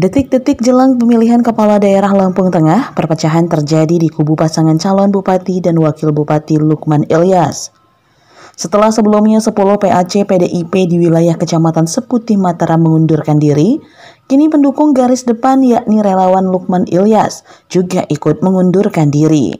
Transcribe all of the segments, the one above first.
Detik-detik jelang pemilihan kepala daerah Lampung Tengah, perpecahan terjadi di kubu pasangan calon bupati dan wakil bupati Lukman Ilyas. Setelah sebelumnya 10 PAC PDIP di wilayah Kecamatan Seputih Mataram mengundurkan diri, kini pendukung garis depan yakni relawan Lukman Ilyas juga ikut mengundurkan diri.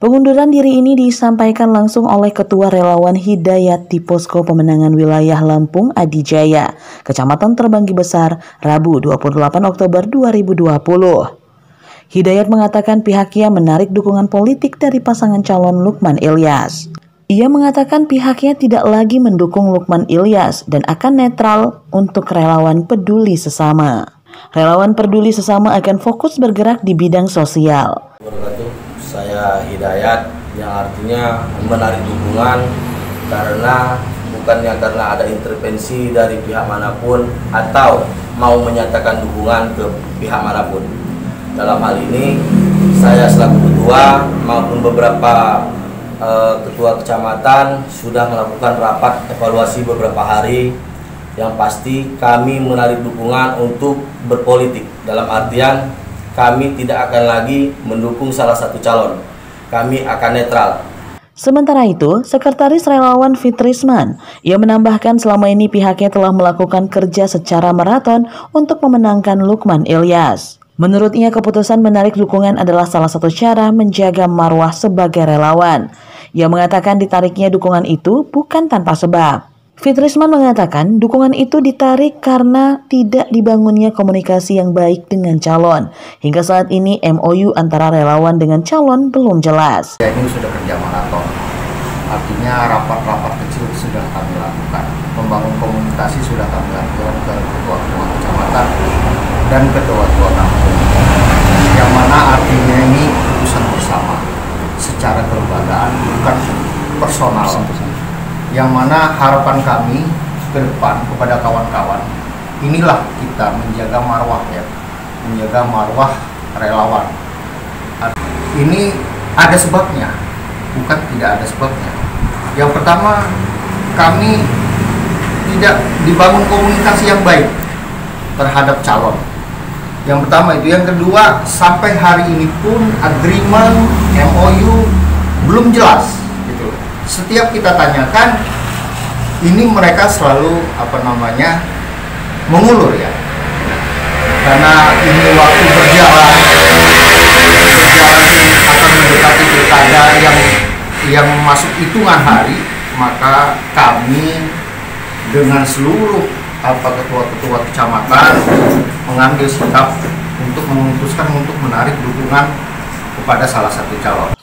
Pengunduran diri ini disampaikan langsung oleh Ketua Relawan Hidayat di Posko Pemenangan Wilayah Lampung Adijaya, Kecamatan Terbanggi Besar, Rabu 28 Oktober 2020. Hidayat mengatakan pihaknya menarik dukungan politik dari pasangan calon Lukman Ilyas. Ia mengatakan pihaknya tidak lagi mendukung Lukman Ilyas dan akan netral untuk relawan peduli sesama. Relawan peduli sesama akan fokus bergerak di bidang sosial saya Hidayat yang artinya menarik dukungan karena bukannya karena ada intervensi dari pihak mana pun atau mau menyatakan dukungan ke pihak mana pun. Dalam hal ini saya selaku ketua maupun beberapa uh, ketua kecamatan sudah melakukan rapat evaluasi beberapa hari yang pasti kami menarik dukungan untuk berpolitik dalam artian kami tidak akan lagi mendukung salah satu calon. Kami akan netral. Sementara itu, Sekretaris Relawan Fitrisman, ia menambahkan selama ini pihaknya telah melakukan kerja secara maraton untuk memenangkan Lukman Ilyas. Menurutnya keputusan menarik dukungan adalah salah satu cara menjaga marwah sebagai relawan. Ia mengatakan ditariknya dukungan itu bukan tanpa sebab. Fitrisman mengatakan dukungan itu ditarik karena tidak dibangunnya komunikasi yang baik dengan calon. Hingga saat ini MOU antara relawan dengan calon belum jelas. Ya, ini sudah kerja maraton. Artinya rapat-rapat kecil sudah kami lakukan. Membangun komunikasi sudah kami lakukan ke ketua-ketua kecamatan dan ketua-ketua kampung. Yang mana artinya ini keputusan bersama secara kelembagaan bukan personal yang mana harapan kami ke depan kepada kawan-kawan inilah kita menjaga marwah ya menjaga marwah relawan. Ini ada sebabnya bukan tidak ada sebabnya. Yang pertama kami tidak dibangun komunikasi yang baik terhadap calon. Yang pertama itu. Yang kedua sampai hari ini pun agreement MOU belum jelas setiap kita tanyakan ini mereka selalu apa namanya mengulur ya karena ini waktu berjalan berjalan akan mendekati pilkada yang yang masuk hitungan hari maka kami dengan seluruh apa ketua-ketua kecamatan mengambil sikap untuk memutuskan untuk menarik dukungan kepada salah satu calon.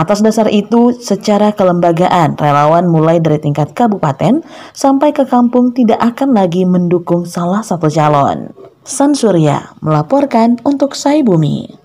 Atas dasar itu, secara kelembagaan, relawan mulai dari tingkat kabupaten sampai ke kampung tidak akan lagi mendukung salah satu calon. San Surya melaporkan untuk Sai Bumi.